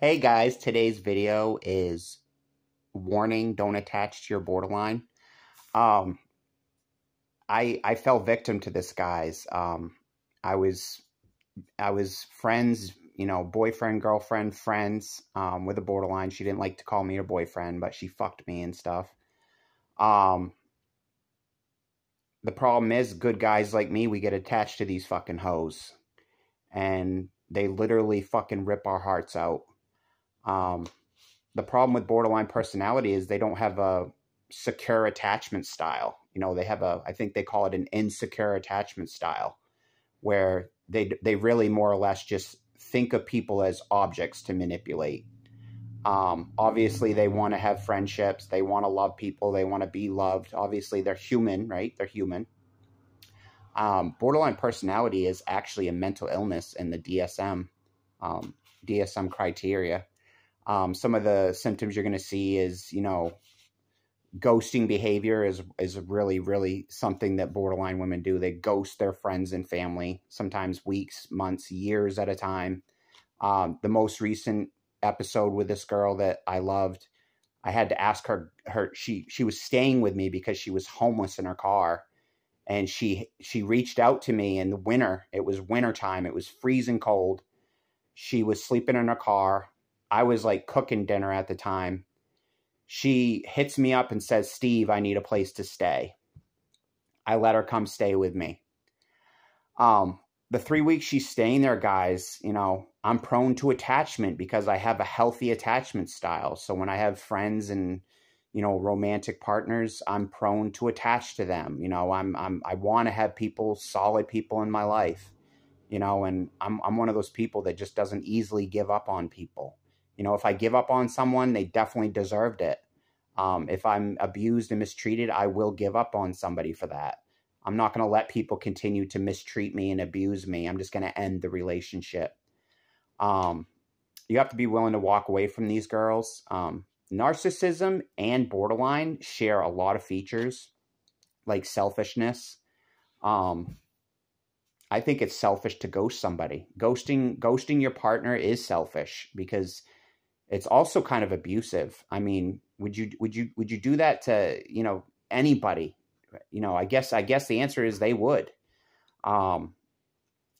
Hey guys, today's video is warning, don't attach to your borderline. Um, I I fell victim to this, guys. Um, I was I was friends, you know, boyfriend, girlfriend, friends um, with a borderline. She didn't like to call me her boyfriend, but she fucked me and stuff. Um, the problem is, good guys like me, we get attached to these fucking hoes, and they literally fucking rip our hearts out. Um, the problem with borderline personality is they don't have a secure attachment style. You know, they have a, I think they call it an insecure attachment style, where they they really more or less just think of people as objects to manipulate. Um, obviously, they want to have friendships. They want to love people. They want to be loved. Obviously, they're human, right? They're human. Um, borderline personality is actually a mental illness in the DSM um, DSM criteria. Um, some of the symptoms you're going to see is, you know, ghosting behavior is is really really something that borderline women do. They ghost their friends and family, sometimes weeks, months, years at a time. Um, the most recent episode with this girl that I loved, I had to ask her her she she was staying with me because she was homeless in her car and she she reached out to me in the winter. It was winter time. It was freezing cold. She was sleeping in her car I was like cooking dinner at the time. She hits me up and says, Steve, I need a place to stay. I let her come stay with me. Um, the three weeks she's staying there, guys, you know, I'm prone to attachment because I have a healthy attachment style. So when I have friends and, you know, romantic partners, I'm prone to attach to them. You know, I'm, I'm, I want to have people, solid people in my life, you know, and I'm, I'm one of those people that just doesn't easily give up on people. You know, if I give up on someone, they definitely deserved it. Um, if I'm abused and mistreated, I will give up on somebody for that. I'm not going to let people continue to mistreat me and abuse me. I'm just going to end the relationship. Um, you have to be willing to walk away from these girls. Um, narcissism and borderline share a lot of features like selfishness. Um, I think it's selfish to ghost somebody. Ghosting ghosting your partner is selfish because it's also kind of abusive. I mean, would you would you would you do that to you know anybody? You know, I guess I guess the answer is they would. Um,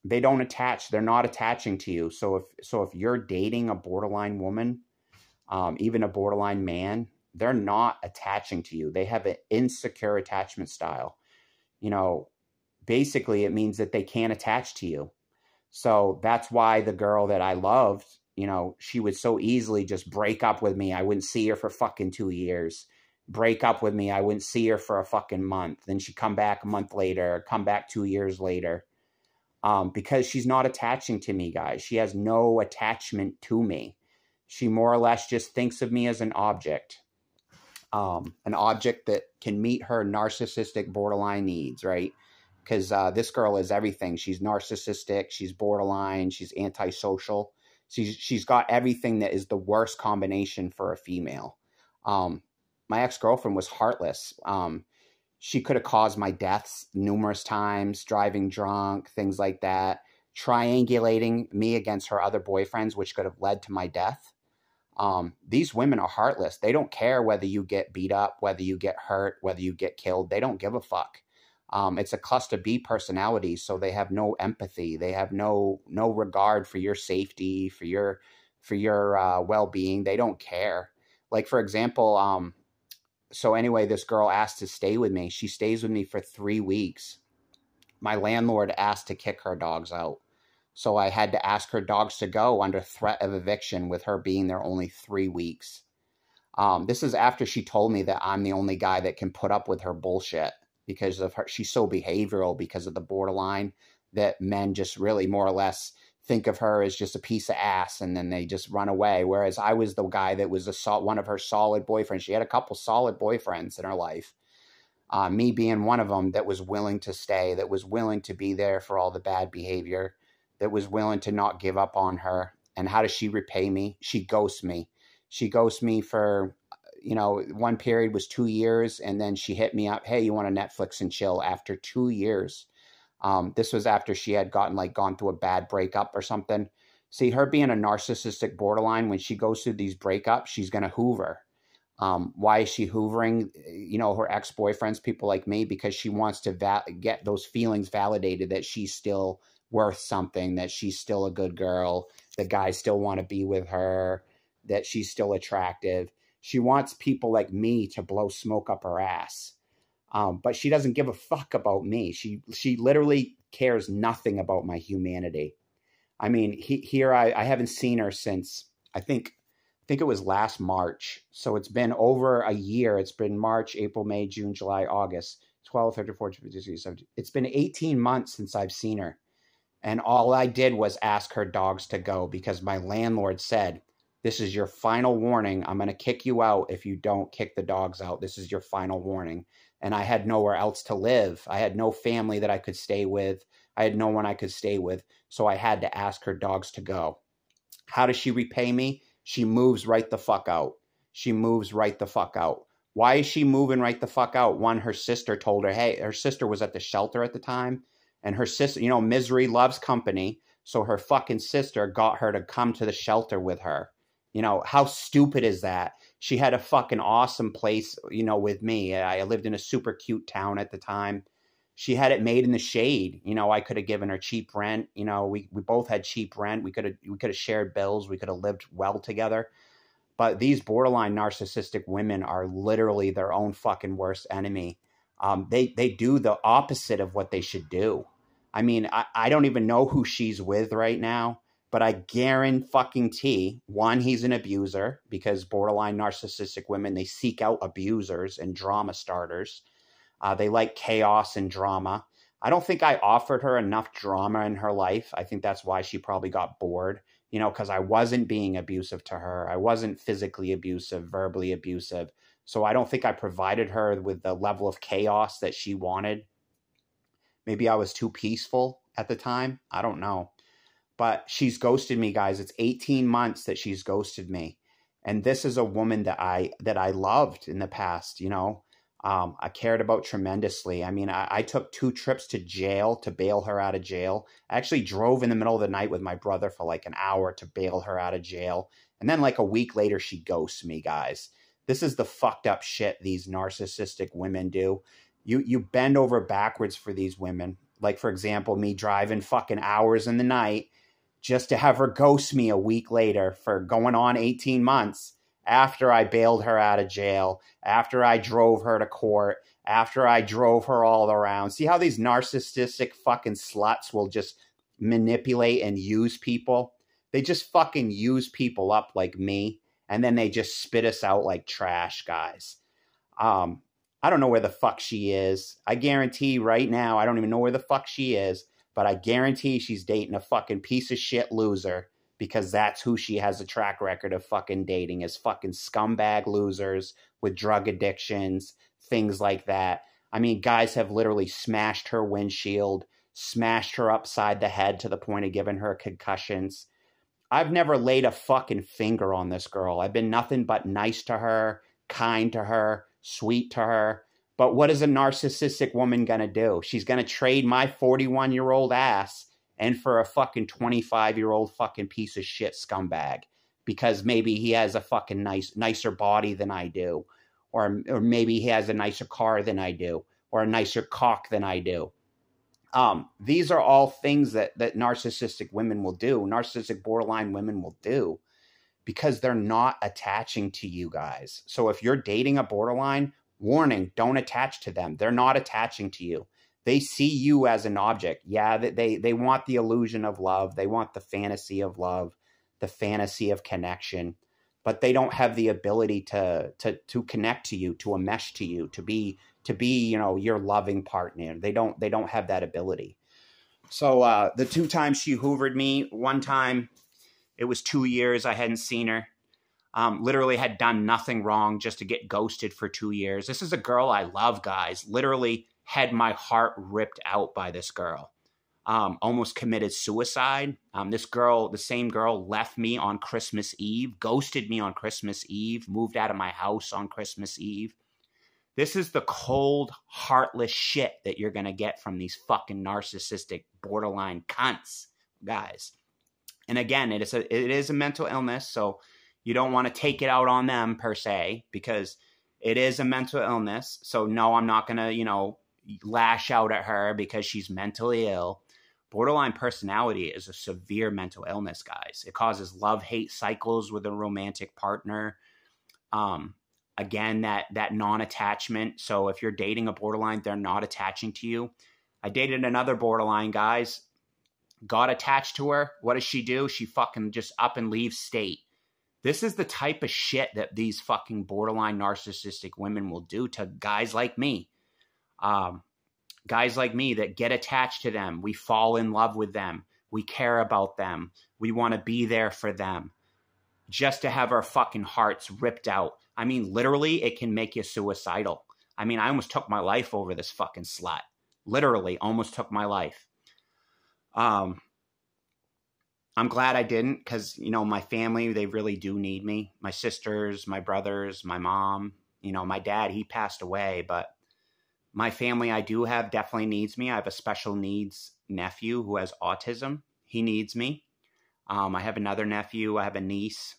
they don't attach. They're not attaching to you. So if so, if you're dating a borderline woman, um, even a borderline man, they're not attaching to you. They have an insecure attachment style. You know, basically, it means that they can't attach to you. So that's why the girl that I loved you know, she would so easily just break up with me. I wouldn't see her for fucking two years. Break up with me. I wouldn't see her for a fucking month. Then she'd come back a month later, come back two years later. Um, because she's not attaching to me, guys. She has no attachment to me. She more or less just thinks of me as an object. Um, an object that can meet her narcissistic borderline needs, right? Because uh, this girl is everything. She's narcissistic, she's borderline, she's antisocial She's she's got everything that is the worst combination for a female. Um, my ex girlfriend was heartless. Um, she could have caused my deaths numerous times, driving drunk, things like that, triangulating me against her other boyfriends, which could have led to my death. Um, these women are heartless. They don't care whether you get beat up, whether you get hurt, whether you get killed. They don't give a fuck. Um, it's a cluster B personality, so they have no empathy. They have no no regard for your safety, for your for your uh, well being. They don't care. Like for example, um, so anyway, this girl asked to stay with me. She stays with me for three weeks. My landlord asked to kick her dogs out. So I had to ask her dogs to go under threat of eviction with her being there only three weeks. Um, this is after she told me that I'm the only guy that can put up with her bullshit because of her she's so behavioral because of the borderline that men just really more or less think of her as just a piece of ass and then they just run away. Whereas i was the guy that was a one of her solid boyfriends. She had a couple solid boyfriends in her life uh, me being one of them that was willing to stay that was willing to be there for all the bad behavior that was willing to not give up on her. And how does she repay me? She ghosts me. She ghosts me for you know, one period was two years, and then she hit me up, hey, you want to Netflix and chill after two years. Um, this was after she had gotten like gone through a bad breakup or something. See, her being a narcissistic borderline, when she goes through these breakups, she's going to hoover. Um, why is she hoovering, you know, her ex boyfriends, people like me? Because she wants to va- get those feelings validated that she's still worth something, that she's still a good girl, the guys still want to be with her, that she's still attractive. She wants people like me to blow smoke up her ass. Um, but she doesn't give a fuck about me. She she literally cares nothing about my humanity. I mean, he, here I, I haven't seen her since I think I think it was last March. So it's been over a year. It's been March, April, May, June, July, August, 12, 13, 14, 15, 16, 17. It's been 18 months since I've seen her. And all I did was ask her dogs to go because my landlord said, This is your final warning. I'm going to kick you out if you don't kick the dogs out. This is your final warning. And I had nowhere else to live. I had no family that I could stay with. I had no one I could stay with. So I had to ask her dogs to go. How does she repay me? She moves right the fuck out. She moves right the fuck out. Why is she moving right the fuck out? One, her sister told her, hey, her sister was at the shelter at the time, and her sister, you know, misery loves company. So her fucking sister got her to come to the shelter with her. You know, how stupid is that? She had a fucking awesome place, you know, with me. I lived in a super cute town at the time she had it made in the shade. You know, I could have given her cheap rent. You know, we, we both had cheap rent. We could have we could have shared bills. We could have lived well together. But these borderline narcissistic women are literally their own fucking worst enemy. Um, they they do the opposite of what they should do. I mean, I, I don't even know who she's with right now, but I guarantee fucking t one, he's an abuser because borderline narcissistic women they seek out abusers and drama starters uh, they like chaos and drama. I don't think I offered her enough drama in her life. I think that's why she probably got bored, you know, because I wasn't being abusive to her. I wasn't physically abusive, verbally abusive. So I don't think I provided her with the level of chaos that she wanted. Maybe I was too peaceful at the time. I don't know. But she's ghosted me, guys. It's 18 months that she's ghosted me. And this is a woman that I that I loved in the past, you know um, I cared about tremendously. I mean, I, I, took two trips to jail to bail her out of jail. I actually drove in the middle of the night with my brother for like an hour to bail her out of jail. And then, like a week later, she ghosts me, guys. This is the fucked up shit these narcissistic women do. You you bend over backwards for these women. Like for example, me driving fucking hours in the night just to have her ghost me a week later for going on 18 months after I bailed her out of jail, after I drove her to court, after I drove her all around. See how these narcissistic fucking sluts will just manipulate and use people? They just fucking use people up like me, and then they just spit us out like trash, guys. Um, I don't know where the fuck she is. I guarantee right now, I don't even know where the fuck she is, but I guarantee she's dating a fucking piece of shit loser because that's who she has a track record of fucking dating is fucking scumbag losers with drug addictions, things like that. I mean, guys have literally smashed her windshield, smashed her upside the head to the point of giving her concussions. I've never laid a fucking finger on this girl. I've been nothing but nice to her, kind to her, sweet to her. But what is a narcissistic woman going to do? She's going to trade my 41 year old ass and for a fucking 25 year old fucking piece of shit scumbag because maybe he has a fucking nice nicer body than I do or or maybe he has a nicer car than I do or a nicer cock than I do. Um, these are all things that that narcissistic women will do, narcissistic borderline women will do because they're not attaching to you guys. So if you're dating a borderline, warning, don't attach to them. They're not attaching to you they see you as an object. Yeah, they they want the illusion of love. They want the fantasy of love, the fantasy of connection, but they don't have the ability to to to connect to you, to mesh to you, to be to be, you know, your loving partner. They don't they don't have that ability. So uh the two times she hoovered me, one time it was 2 years I hadn't seen her. Um, literally had done nothing wrong just to get ghosted for two years. This is a girl I love, guys. Literally had my heart ripped out by this girl. Um, almost committed suicide. Um, this girl, the same girl, left me on Christmas Eve, ghosted me on Christmas Eve, moved out of my house on Christmas Eve. This is the cold, heartless shit that you're going to get from these fucking narcissistic, borderline cunts, guys. and again, it is a it is a mental illness, so you don't want to take it out on them per se because it is a mental illness. So no, I'm not going to, you know, lash out at her because she's mentally ill. Borderline personality is a severe mental illness, guys. It causes love hate cycles with a romantic partner. Um, again, that that non attachment. So if you're dating a borderline, they're not attaching to you. I dated another borderline, guys. Got attached to her. What does she do? She fucking just up and leaves state. This is the type of shit that these fucking borderline narcissistic women will do to guys like me. Um, guys like me that get attached to them. We fall in love with them. We care about them. We want to be there for them just to have our fucking hearts ripped out. I mean, literally, it can make you suicidal. I mean, I almost took my life over this fucking slut. Literally, almost took my life. Um, I'm glad I didn't because, you know, my family, they really do need me. My sisters, my brothers, my mom, you know, my dad, he passed away, but my family I do have definitely needs me. I have a special needs nephew who has autism. He needs me. Um, I have another nephew. I have a niece.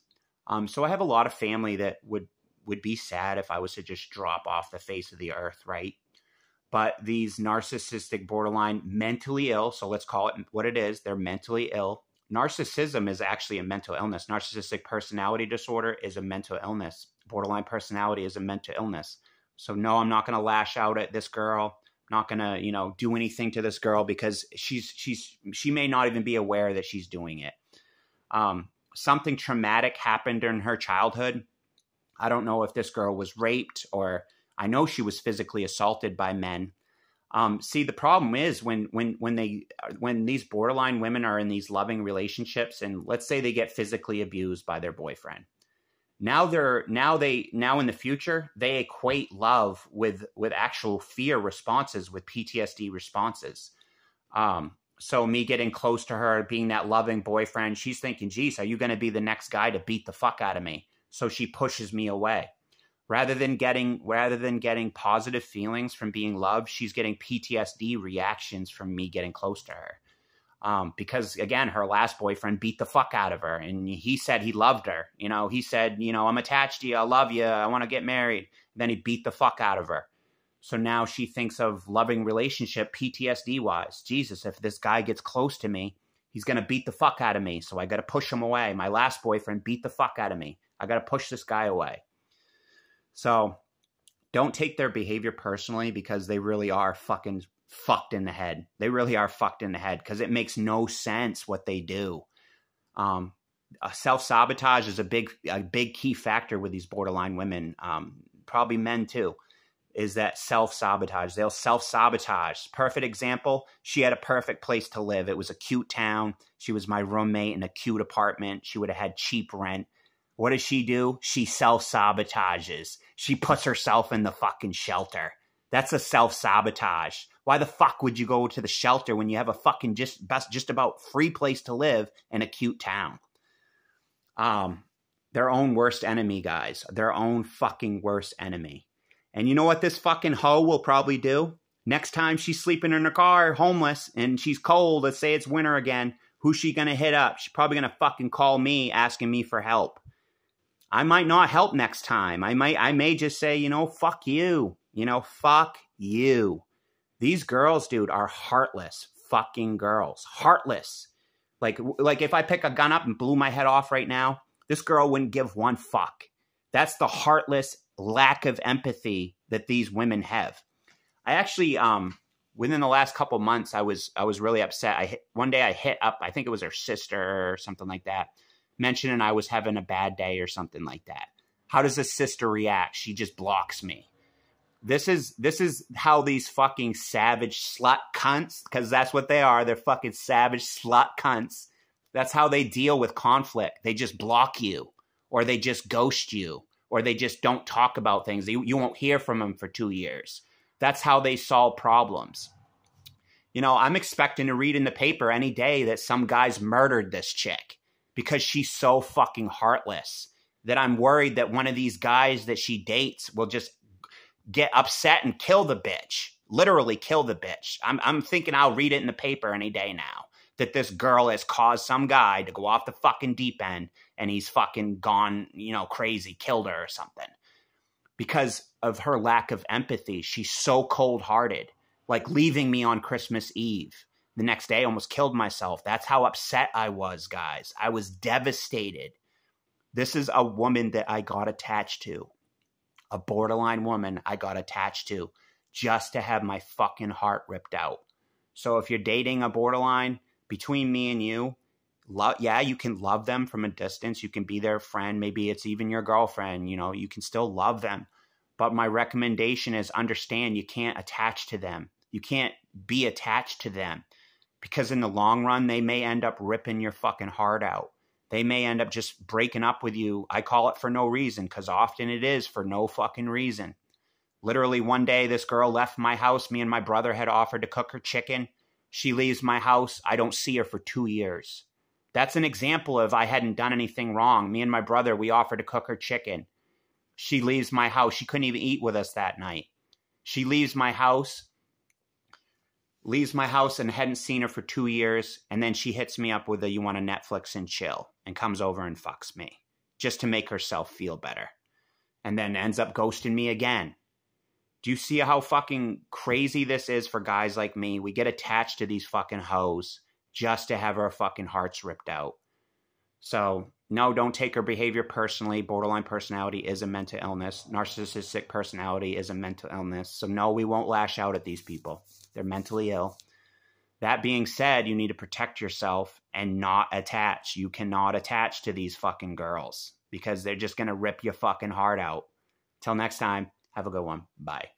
Um, so I have a lot of family that would would be sad if I was to just drop off the face of the earth, right? But these narcissistic, borderline, mentally ill. So let's call it what it is. They're mentally ill narcissism is actually a mental illness. Narcissistic personality disorder is a mental illness. Borderline personality is a mental illness. So no, I'm not going to lash out at this girl. I'm not going to, you know, do anything to this girl because she's she's she may not even be aware that she's doing it. Um, something traumatic happened in her childhood. I don't know if this girl was raped or I know she was physically assaulted by men. Um, see, the problem is when when when they when these borderline women are in these loving relationships, and let's say they get physically abused by their boyfriend. Now they're now they now in the future they equate love with with actual fear responses with PTSD responses. Um, so me getting close to her, being that loving boyfriend, she's thinking, "Geez, are you going to be the next guy to beat the fuck out of me?" So she pushes me away rather than getting rather than getting positive feelings from being loved she's getting ptsd reactions from me getting close to her. Um, because again her last boyfriend beat the fuck out of her and he said he loved her you know? He said you know i'm attached to you i love you i want to get married. And then he beat the fuck out of her. So now she thinks of loving relationship ptsd wise jesus if this guy gets close to me he's going to beat the fuck out of me so i got to push him away. My last boyfriend beat the fuck out of me. I got to push this guy away so don't take their behavior personally because they really are fucking fucked in the head. They really are fucked in the head because it makes no sense what they do. Um, self sabotage is a big a big key factor with these borderline women, um, probably men too. Is that self sabotage? They'll self sabotage. Perfect example. She had a perfect place to live. It was a cute town. She was my roommate in a cute apartment. She would have had cheap rent. What does she do? She self sabotages. She puts herself in the fucking shelter. That's a self sabotage. Why the fuck would you go to the shelter when you have a fucking just best just about free place to live in a cute town? Um, their own worst enemy, guys. Their own fucking worst enemy. And you know what this fucking hoe will probably do? Next time she's sleeping in her car, homeless, and she's cold, let's say it's winter again, who's she gonna hit up? She's probably gonna fucking call me asking me for help. I might not help next time. I might I may just say, you know, fuck you. You know, fuck you. These girls, dude, are heartless fucking girls. Heartless. Like like if I pick a gun up and blew my head off right now, this girl wouldn't give one fuck. That's the heartless lack of empathy that these women have. I actually um within the last couple months I was I was really upset. I hit, one day I hit up I think it was her sister or something like that mentioning I was having a bad day or something like that. How does a sister react? She just blocks me. This is this is how these fucking savage slut cunts, because that's what they are. They're fucking savage slut cunts. That's how they deal with conflict. They just block you, or they just ghost you, or they just don't talk about things. You, you won't hear from them for two years. That's how they solve problems. You know, I'm expecting to read in the paper any day that some guy's murdered this chick because she's so fucking heartless that I'm worried that one of these guys that she dates will just get upset and kill the bitch. Literally kill the bitch. I'm I'm thinking I'll read it in the paper any day now that this girl has caused some guy to go off the fucking deep end and he's fucking gone, you know, crazy, killed her or something. Because of her lack of empathy, she's so cold hearted, like leaving me on Christmas Eve. The next day, almost killed myself. That's how upset I was, guys. I was devastated. This is a woman that I got attached to, a borderline woman I got attached to just to have my fucking heart ripped out. So if you're dating a borderline, between me and you, love yeah, you can love them from a distance. You can be their friend. Maybe it's even your girlfriend. You know, you can still love them. But my recommendation is understand you can't attach to them. You can't be attached to them because in the long run, they may end up ripping your fucking heart out. They may end up just breaking up with you. I call it for no reason because often it is for no fucking reason. Literally, one day, this girl left my house. Me and my brother had offered to cook her chicken. She leaves my house. I don't see her for two years. That's an example of I hadn't done anything wrong. Me and my brother, we offered to cook her chicken. She leaves my house. She couldn't even eat with us that night. She leaves my house, leaves my house and hadn't seen her for two years. And then she hits me up with a, you want to Netflix and chill and comes over and fucks me just to make herself feel better. And then ends up ghosting me again. Do you see how fucking crazy this is for guys like me? We get attached to these fucking hoes just to have our fucking hearts ripped out. So, no, don't take her behavior personally. Borderline personality is a mental illness. Narcissistic personality is a mental illness. So, no, we won't lash out at these people. They're mentally ill. That being said, you need to protect yourself and not attach. You cannot attach to these fucking girls because they're just going to rip your fucking heart out. Till next time, have a good one. Bye.